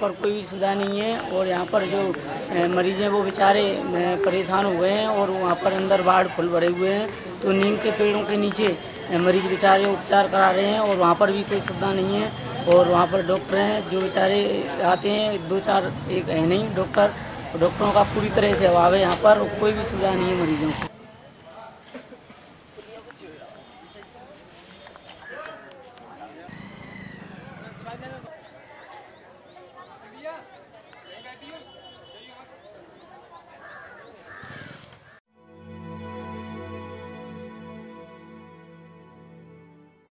पर कोई भी सुविधा नहीं है और यहाँ पर जो मरीज़ हैं वो बेचारे परेशान हो गए हैं और वहाँ पर अंदर बाढ़ फुल भरे हुए हैं। तो नीम के पेड़ों के नीचे मरीज़ बेचारे उपचार करा रहे हैं और वहाँ पर भी कोई सुविधा नहीं है। और वहाँ पर डॉक्टर हैं जो बेचारे आते हैं, दो चार एक है नहीं, डॉक्टर, डॉक्टरों का पूरी तरह से अभाव है यहाँ पर। कोई भी सुविधा नहीं है मरीजों को।